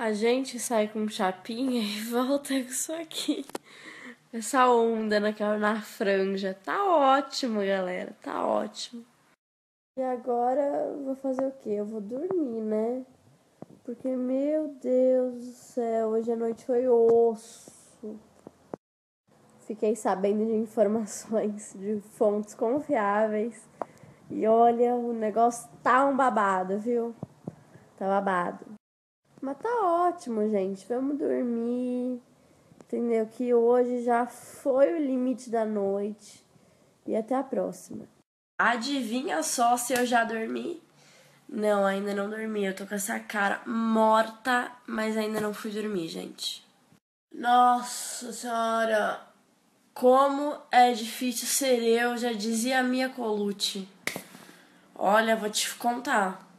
A gente sai com chapinha e volta com isso aqui. Essa onda naquela, na franja. Tá ótimo, galera. Tá ótimo. E agora vou fazer o quê? Eu vou dormir, né? Porque, meu Deus do céu, hoje a noite foi osso. Fiquei sabendo de informações de fontes confiáveis. E olha, o negócio tá um babado, viu? Tá babado. Mas tá ótimo, gente. Vamos dormir. Entendeu? Que hoje já foi o limite da noite. E até a próxima. Adivinha só se eu já dormi? Não, ainda não dormi. Eu tô com essa cara morta, mas ainda não fui dormir, gente. Nossa senhora, como é difícil ser eu, já dizia a minha Colute. Olha, vou te contar.